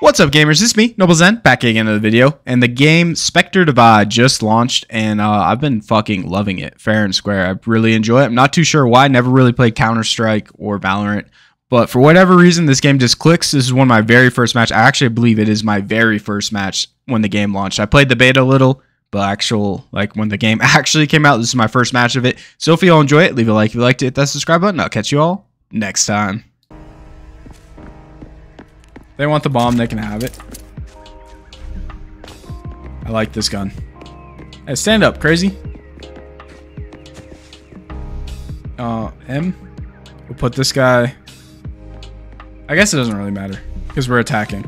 What's up, gamers? It's me, Noble Zen, back again in the video. And the game Spectre Divide just launched, and uh, I've been fucking loving it, fair and square. I really enjoy it. I'm not too sure why. Never really played Counter Strike or Valorant, but for whatever reason, this game just clicks. This is one of my very first match. I actually believe it is my very first match when the game launched. I played the beta a little, but actual like when the game actually came out, this is my first match of it. So if you all enjoy it, leave a like if you liked it, hit that subscribe button. I'll catch you all next time. They want the bomb, they can have it. I like this gun. Hey, stand up, crazy. Uh, M. We'll put this guy. I guess it doesn't really matter because we're attacking.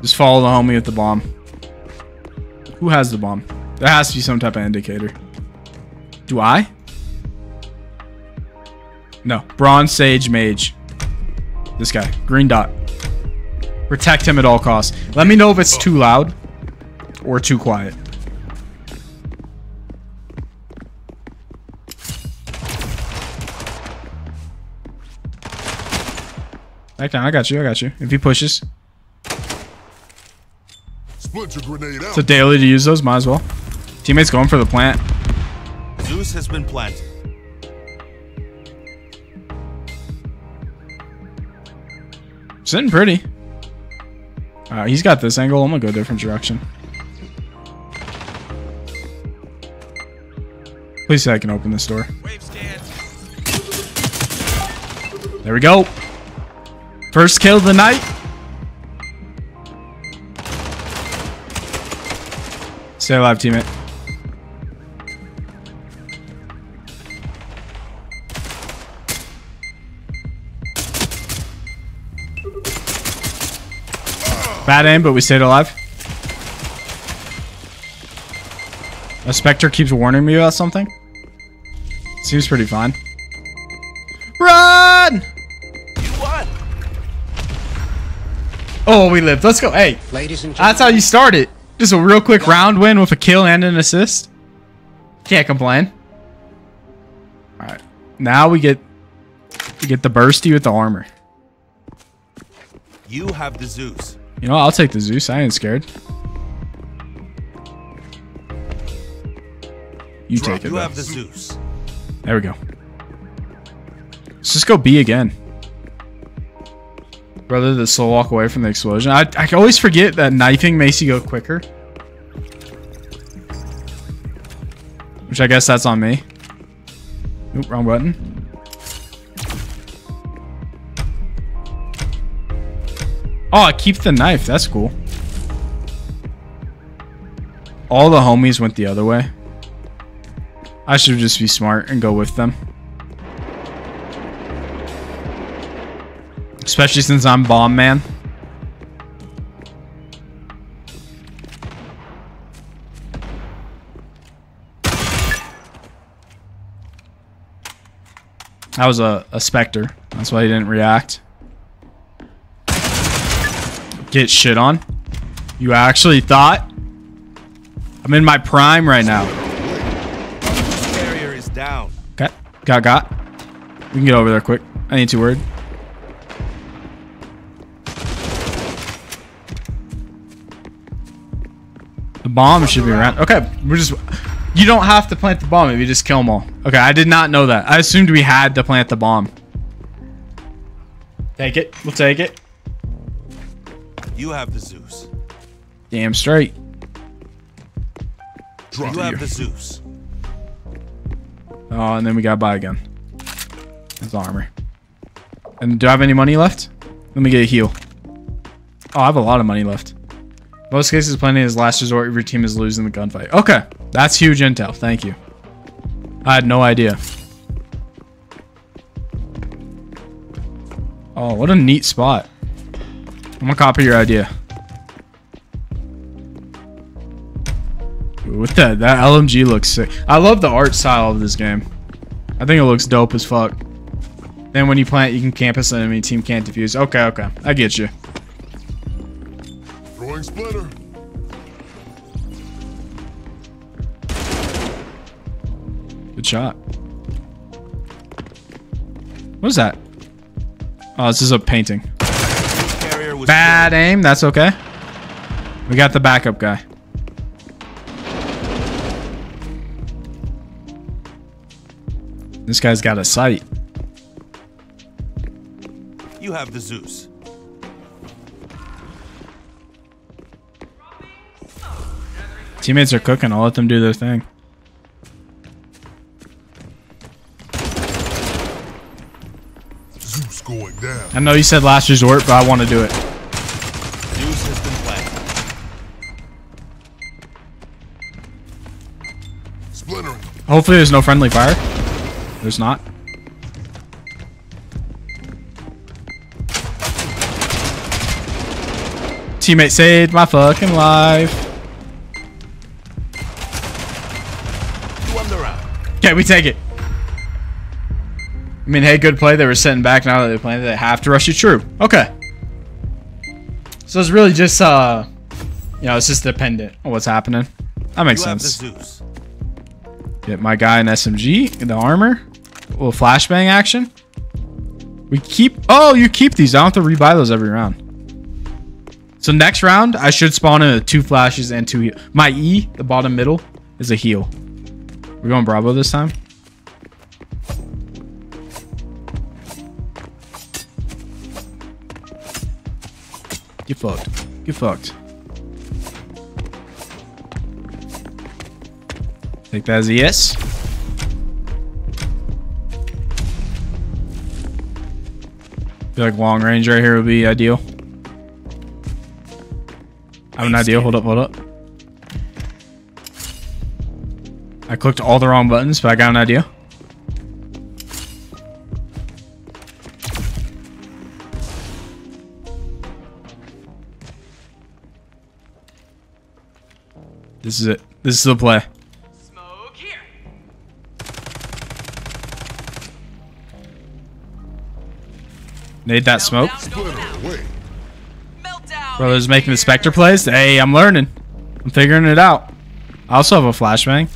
Just follow the homie with the bomb. Who has the bomb? There has to be some type of indicator. Do I? No. Bronze Sage Mage. This guy. Green dot. Protect him at all costs. Let me know if it's too loud or too quiet. Back down. I got you. I got you. If he pushes. Splinter grenade out. It's a daily to use those. Might as well. Teammates going for the plant. Zeus has been planted. Sitting pretty. Uh, he's got this angle. I'm gonna go a different direction. Please say I can open this door. There we go. First kill of the night. Stay alive, teammate. Bad aim, but we stayed alive. A Spectre keeps warning me about something. Seems pretty fine. Run! You won. Oh, we lived. Let's go. Hey, Ladies and gentlemen, that's how you start it. Just a real quick round win with a kill and an assist. Can't complain. All right, now we get we get the bursty with the armor. You have the Zeus. You know, I'll take the Zeus. I ain't scared. You take it. You though. have the Zeus. There we go. Let's just go B again. Rather than slow walk away from the explosion. I, I always forget that knifing makes you go quicker. Which I guess that's on me. Oop, wrong button. Oh, I keep the knife. That's cool. All the homies went the other way. I should just be smart and go with them. Especially since I'm bomb man. That was a, a Spectre. That's why he didn't react. Get shit on. You actually thought? I'm in my prime right now. Carrier is down. Okay. Got got. We can get over there quick. I ain't too worried. The bomb should be around. Okay, we're just. You don't have to plant the bomb if you just kill them all. Okay, I did not know that. I assumed we had to plant the bomb. Take it. We'll take it. You have the Zeus. Damn straight. Drop You have the Zeus. Oh, and then we got buy again. That's armor. And do I have any money left? Let me get a heal. Oh, I have a lot of money left. Most cases, planning is last resort if your team is losing the gunfight. Okay, that's huge intel. Thank you. I had no idea. Oh, what a neat spot. I'm gonna copy your idea. With that, that LMG looks sick. I love the art style of this game. I think it looks dope as fuck. Then when you plant, you can campus enemy team can't defuse. Okay, okay, I get you. Throwing splinter. Good shot. What is that? Oh, this is a painting. Carrier was Bad aim. That's okay. We got the backup guy. This guy's got a sight. You have the Zeus. Teammates are cooking. I'll let them do their thing. Zeus going down. I know you said last resort, but I want to do it. Hopefully there's no friendly fire. There's not. Teammate saved my fucking life. You won the round. Okay, we take it. I mean, hey, good play. They were sitting back. Now that they're playing, they have to rush you. True. Okay. So it's really just, uh, you know, it's just dependent on what's happening. That makes You sense. Get my guy in SMG, the armor. A little flashbang action. We keep... Oh, you keep these. I don't have to rebuy those every round. So next round, I should spawn in two flashes and two. My E, the bottom middle, is a heal. We're going Bravo this time. Get fucked. Get fucked. Take that as a yes. feel like long range right here would be ideal. I have an idea. Hold up, hold up. I clicked all the wrong buttons, but I got an idea. This is it. This is the play. Need that smoke. Meltdown going Splitter out. away. Meltdown. Brothers making the Spectre plays. Hey, I'm learning. I'm figuring it out. I also have a flashbang.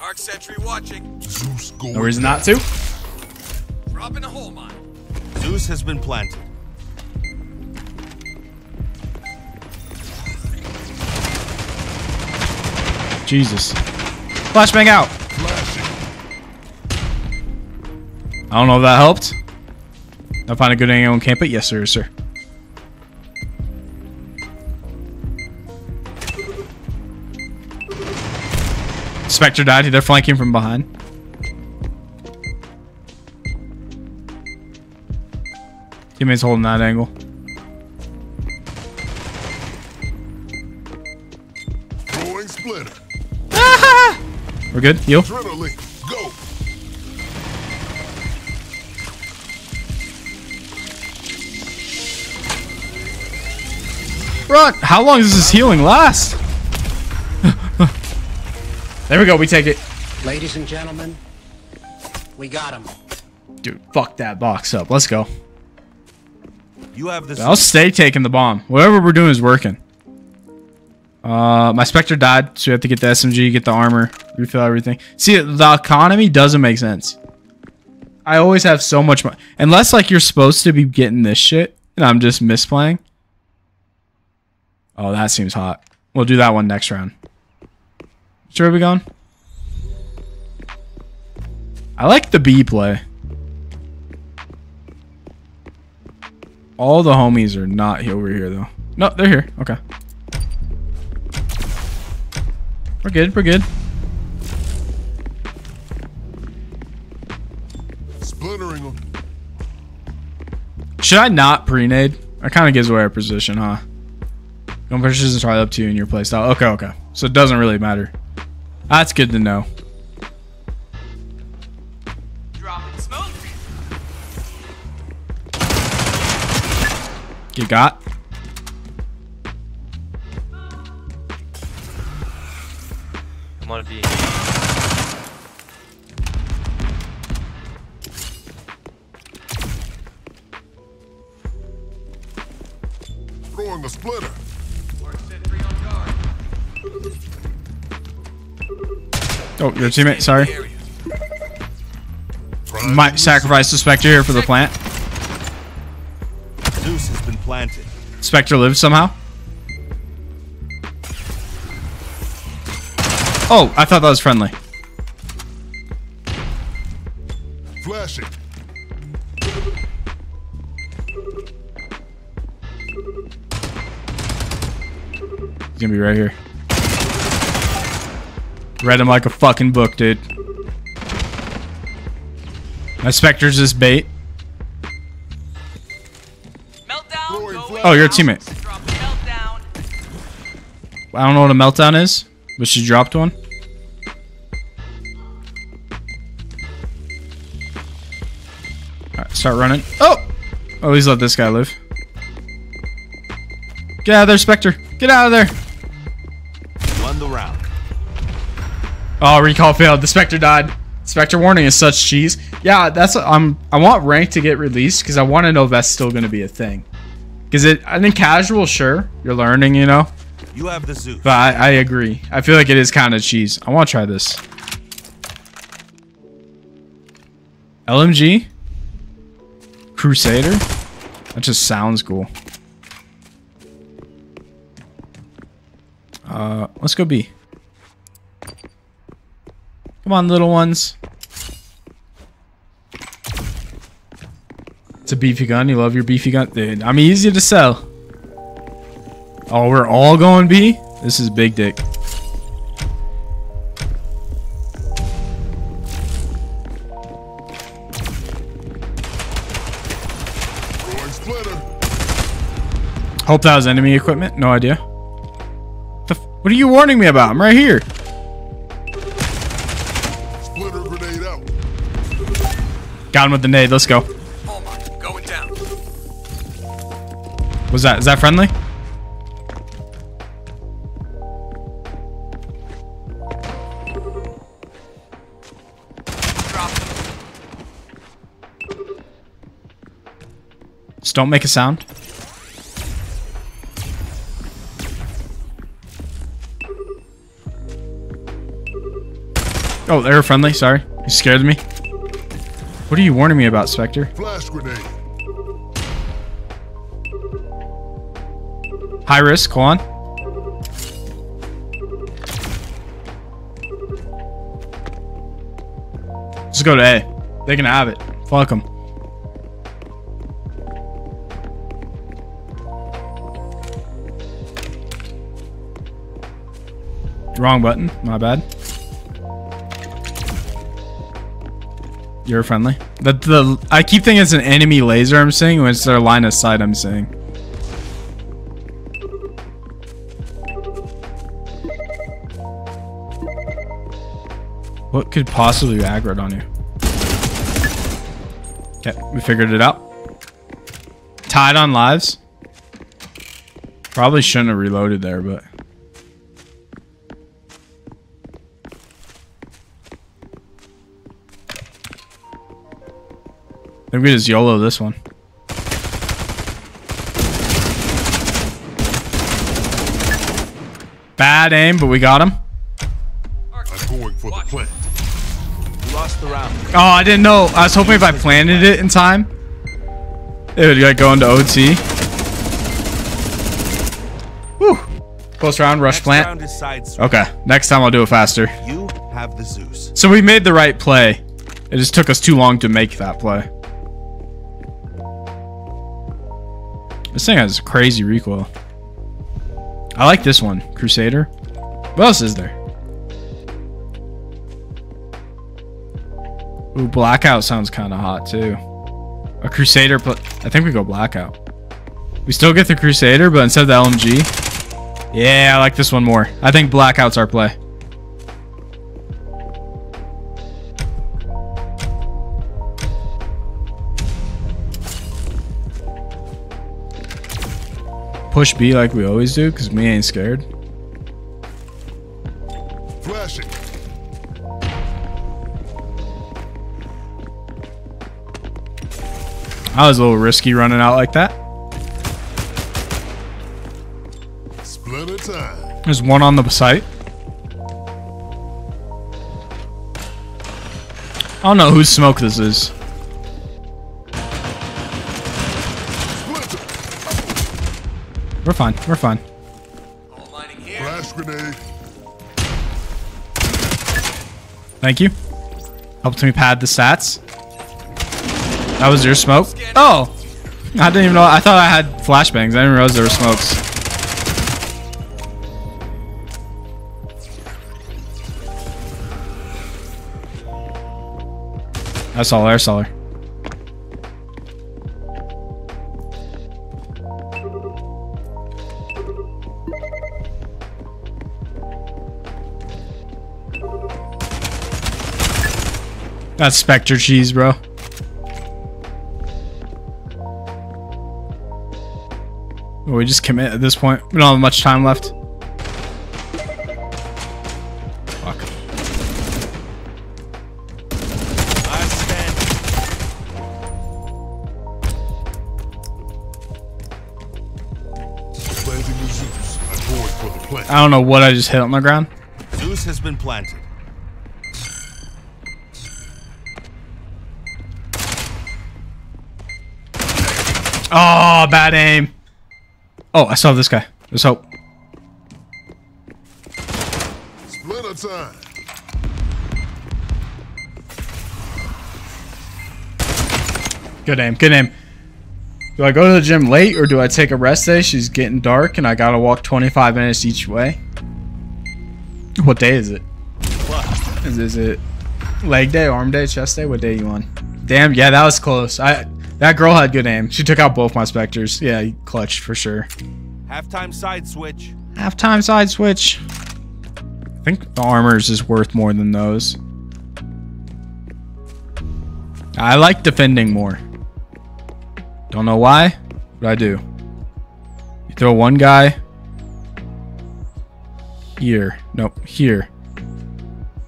Arc Sentry watching. Zeus going No reason down. not to. Dropping a hole mine. Zeus has been planted. Jesus. Flashbang out. I don't know if that helped. I find a good angle and camp it. Yes, sir, sir. Spectre died. They're flanking from behind. Teammates holding that angle. Throwing splitter. We're good. Heal. Adrenaline. Run! How long does this healing last? there we go. We take it. Ladies and gentlemen, we got him. Dude, fuck that box up. Let's go. You have the I'll stay taking the bomb. Whatever we're doing is working. Uh, my Spectre died, so we have to get the SMG, get the armor, refill everything. See, the economy doesn't make sense. I always have so much money. Unless, like, you're supposed to be getting this shit, and I'm just misplaying. Oh, that seems hot. We'll do that one next round. Are we going? I like the B play. All the homies are not over here though. No, they're here. Okay. We're good. We're good. Splintering them. Should I not pre-nade? That kind of gives away our position, huh? Gun push is entirely up to you and your playstyle. Okay, okay. So it doesn't really matter. That's good to know. Smoke. You got? I'm on B. Oh, your teammate. Sorry. Might sacrifice the Spectre here for the plant. Zeus has been planted. Spectre lives somehow. Oh, I thought that was friendly. Flashing. He's gonna be right here. Read him like a fucking book, dude. My Spectre's this bait. Meltdown. Throwing going flash. Oh, you're a teammate. Meltdown. I don't know what a meltdown is, but she dropped one. Alright, start running. Oh! At least let this guy live. Get out of there, Spectre. Get out of there. Oh, recall failed. The Spectre died. Spectre warning is such cheese. Yeah, that's I'm. I want rank to get released because I want to know if that's still going to be a thing. Because it, I think casual, sure, you're learning, you know. You have the zoo. But I, I agree. I feel like it is kind of cheese. I want to try this. LMG? Crusader? That just sounds cool. Uh, let's go B. Come on, little ones. It's a beefy gun. You love your beefy gun? Dude, I'm easy to sell. Oh, we're all going B? This is big dick. Hope that was enemy equipment. No idea. What are you warning me about? I'm right here. Got him with the nade. Let's go. Going down. Was that? Is that friendly? Just don't make a sound. Oh, they're friendly. Sorry. You scared me. What are you warning me about, Spectre? Flash grenade. High risk. On. Just go to A. They can have it. Fuck them. Wrong button. My bad. You're friendly. The, the I keep thinking it's an enemy laser I'm seeing when it's their line of sight I'm seeing. What could possibly be aggroed on you? Okay, we figured it out. Tied on lives. Probably shouldn't have reloaded there, but. I think we just YOLO this one. Bad aim, but we got him. I'm going for the plant. Lost the round. Oh, I didn't know. I was hoping if I planted it in time, it would like go into OT. Whew. Close round, rush Next plant. round is side switch. Okay, next time I'll do it faster. You have the Zeus. So we made the right play. It just took us too long to make that play. This thing has crazy recoil. I like this one, Crusader. What else is there? Ooh, Blackout sounds kind of hot too. A Crusader, pl- I think we go Blackout. We still get the Crusader, but instead of the LMG. Yeah, I like this one more. I think Blackout's our play. Push B like we always do, because me ain't scared. Flashing. I was a little risky running out like that. Time. There's one on the site. I don't know whose smoke this is. We're fine. We're fine. Flash grenade. Thank you. Helped me pad the stats. That was your smoke? Oh! I didn't even know. I thought I had flashbangs. I didn't realize there were smokes. I saw her. I saw her. That's Spectre cheese, bro. Will we just commit at this point? We don't have much time left. Fuck. I stand. Planting the Zeus. I'm going for the plant. I don't know what I just hit on the ground. Zeus has been planted. Oh, bad aim. Oh, I saw this guy. There's hope. Splinter time. Good aim. Good aim. Do I go to the gym late or do I take a rest day? She's getting dark and I gotta walk 25 minutes each way. What day is it? What? Is, is it leg day, arm day, chest day? What day you on? Damn, yeah, that was close. I that girl had good aim. She took out both my specters. Yeah, he clutched for sure. Halftime side switch. Halftime side switch. I think the armors is worth more than those. I like defending more. Don't know why, but I do. You throw one guy here. Nope, here.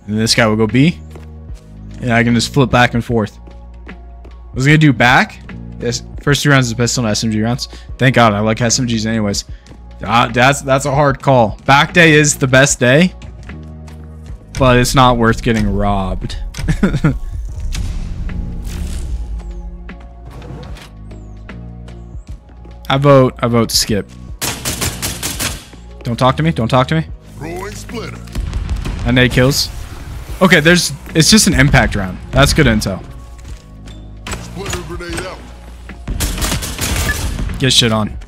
And this guy will go B. And I can just flip back and forth. I was gonna do back. Yes, first two rounds is pistol and SMG rounds. Thank God, I like SMGs anyways. Uh, that's that's a hard call. Back day is the best day, but it's not worth getting robbed. I vote. I vote skip. Don't talk to me. Don't talk to me. And eight kills. Okay, there's. It's just an impact round. That's good intel. Get shit on.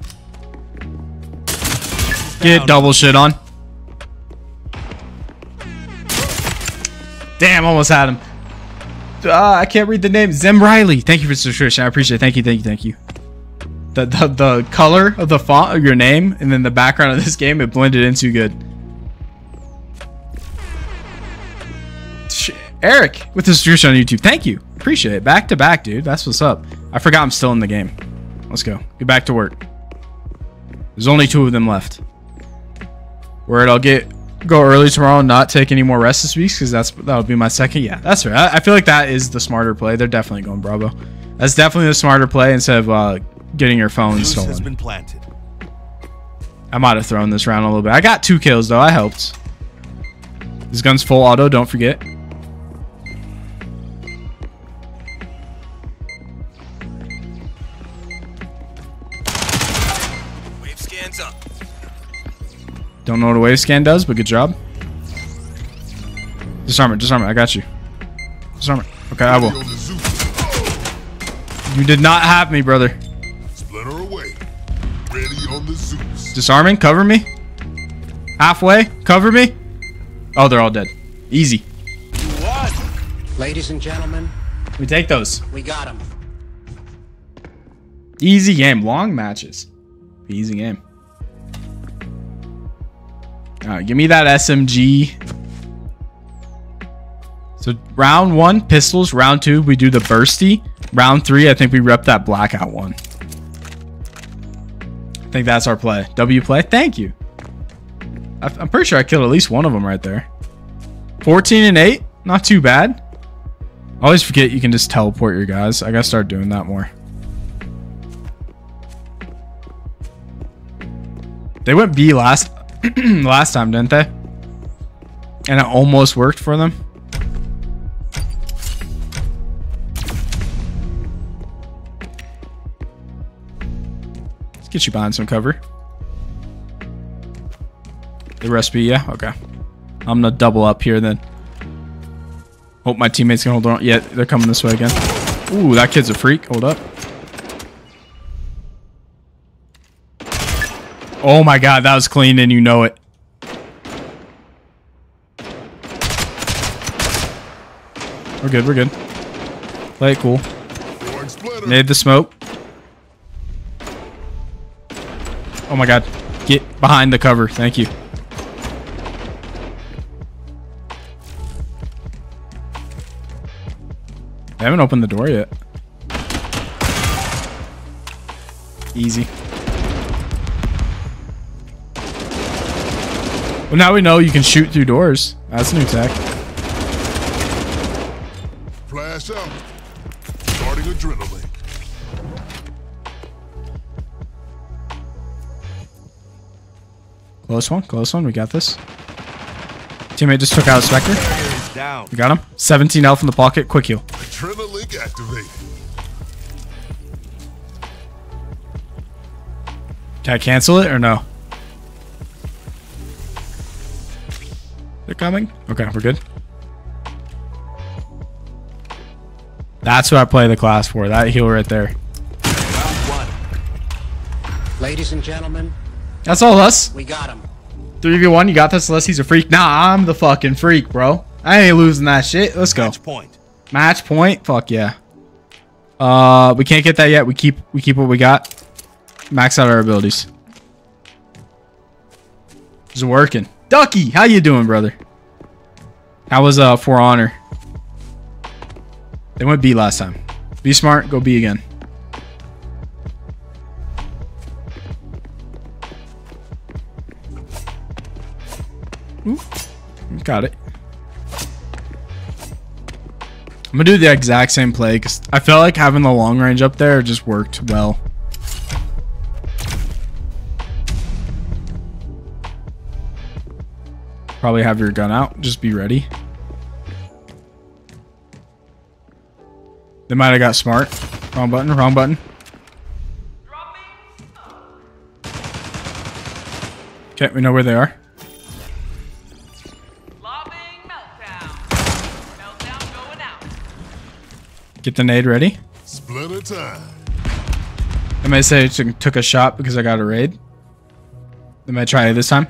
Get double shit on. Damn, almost had him. Uh, I can't read the name. Zim Riley. Thank you for the subscription. I appreciate it. Thank you, thank you, thank you. The, the, the color of the font of your name and then the background of this game, it blended in too good. Eric with the subscription on YouTube. Thank you. Appreciate it. Back to back, dude. That's what's up. I forgot I'm still in the game. Let's go. Get back to work. There's only two of them left. Word, I'll get go early tomorrow and not take any more rest this week because that's that'll be my second. Yeah, that's right. I, I feel like that is the smarter play. They're definitely going Bravo. That's definitely the smarter play instead of uh, getting your phone has stolen. been planted. I might have thrown this round a little bit. I got two kills though. I helped. This gun's full auto. Don't forget. Don't know what a wave scan does, but good job. Disarm it. Disarm it. I got you. Disarm it. Okay, I will. on the Zeus. You did not have me, brother. Splinter away. Ready on the Zeus. Disarming, cover me. Halfway, cover me. Oh, they're all dead. Easy. Ladies and gentlemen, We take those. we got them. Easy game. Long matches. Easy game. Give me that SMG. So round one, pistols. Round two, we do the bursty. Round three, I think we rep that blackout one. I think that's our play. W play. Thank you. I'm pretty sure I killed at least one of them right there. 14 and 8. Not too bad. I always forget you can just teleport your guys. I gotta start doing that more. They went B last last time, didn't they? And it almost worked for them. Let's get you behind some cover. The recipe, yeah? Okay. I'm gonna double up here then. Hope my teammates can hold on. Yeah, they're coming this way again. Ooh, that kid's a freak. Hold up. Oh my god, that was clean and you know it. We're good, we're good. Play it cool. Made the smoke. Oh my god. Get behind the cover. Thank you. I haven't opened the door yet. Easy. Well, now we know you can shoot through doors. That's a new tech. Flash out. Starting adrenaline. Close one, close one. We got this. Teammate just took out Spectre. Is down. We got him. 17 health in the pocket. Quick heal. Adrenaline activated. Can I cancel it or no? They're coming. Okay, we're good. That's what I play the class for. That heal right there. One. Ladies and gentlemen, That's all us. we got him. 3v1, you got this unless he's a freak. Nah, I'm the fucking freak, bro. I ain't losing that shit. Let's go. Match point. Match point. Fuck yeah. Uh, we can't get that yet. We keep we keep what we got. Max out our abilities. It's working. Ducky, how you doing, brother? How was uh for honor? They went B last time. Be smart. Go B again. Ooh, got it. I'm gonna do the exact same play because I felt like having the long range up there just worked well. Probably have your gun out. Just be ready. They might have got smart. Wrong button. Wrong button. Okay, we know where they are. Lobbing meltdown. Meltdown going out. Get the nade ready. Splitter time. I might say it took a shot because I got a raid. They might try it this time.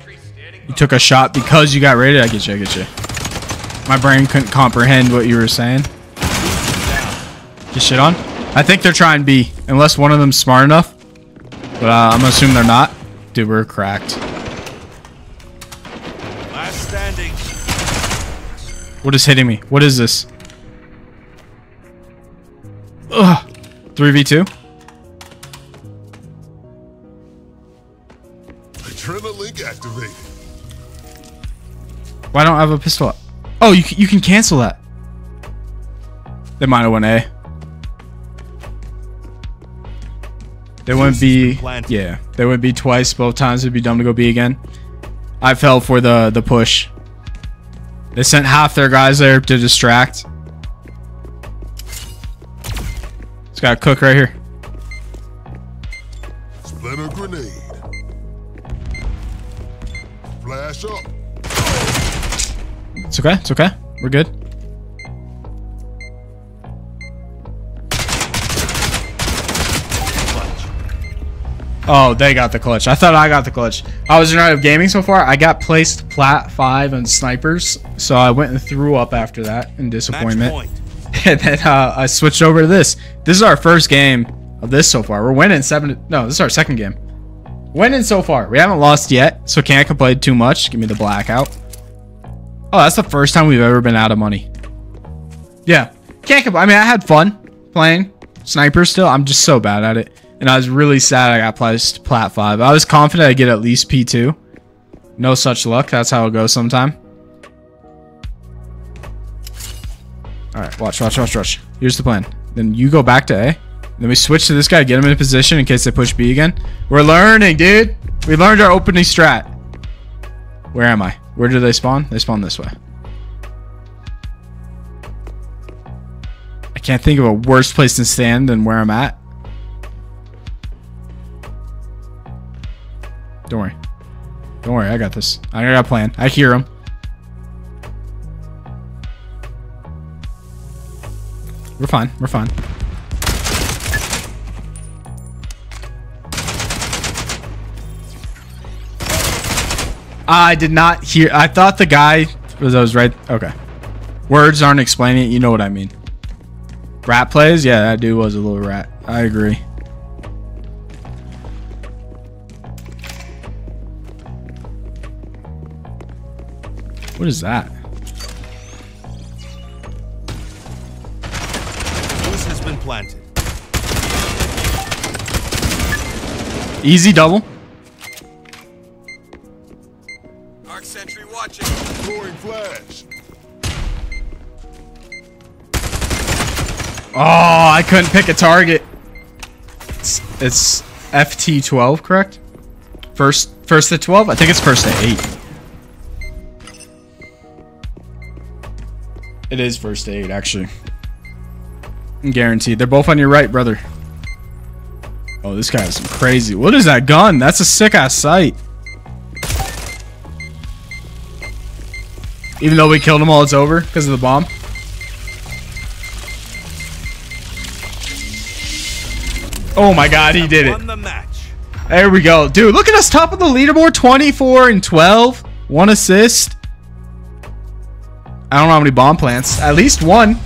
You took a shot because you got raided. I get you. I get you. My brain couldn't comprehend what you were saying. Get shit on. I think they're trying B, unless one of them's smart enough. But uh, I'm gonna assume they're not. Dude, we're cracked. Last standing. What is hitting me? What is this? Ugh. 3v2? Adrenaline activated. Why don't I have a pistol? Oh, you can, you can cancel that. They might have went A. They went B. planted. Yeah, they went B twice. Both times it'd be dumb to go B again. I fell for the the push. They sent half their guys there to distract. It's got a cook right here. Splitter grenade. Flash up. It's okay. It's okay. We're good. Oh, they got the clutch. I thought I got the clutch. I was in Night of Gaming so far. I got placed plat 5 and snipers, so I went and threw up after that in disappointment. and then uh, I switched over to this. This is our first game of this so far. We're winning 7 No, this is our second game. Winning so far. We haven't lost yet, so can't complain too much. Give me the blackout. Oh, that's the first time we've ever been out of money. Yeah. Can't complain. I mean, I had fun playing sniper still. I'm just so bad at it. And I was really sad I got placed plat 5. I was confident I'd get at least P2. No such luck. That's how it goes sometime. Alright, watch, watch, watch, watch. Here's the plan. Then you go back to A. Then we switch to this guy, get him in position in case they push B again. We're learning, dude. We learned our opening strat. Where am I? Where do they spawn? They spawn this way. I can't think of a worse place to stand than where I'm at. Don't worry. Don't worry. I got this. I got a plan. I hear him. We're fine. We're fine. I did not hear. I thought the guy was. I was right. Okay. Words aren't explaining it. You know what I mean. Rat plays. Yeah, that dude was a little rat. I agree. What is that? Zeus has been planted. Easy double. Watching. Throwing flash. Oh, I couldn't pick a target. It's, it's FT12, correct? First, first to 12. I think it's first to eight. It is first to eight, actually. Guaranteed. They're both on your right, brother. Oh, this guy has some crazy. What is that gun? That's a sick ass sight. Even though we killed them all, it's over because of the bomb. Oh my god, he did it. Won the match. There we go. Dude, look at us top of the leaderboard 24 and 12. One assist. I don't know how many bomb plants. At least one.